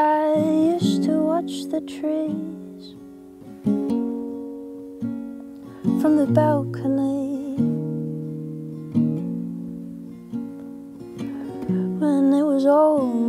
I used to watch the trees from the balcony. When it was all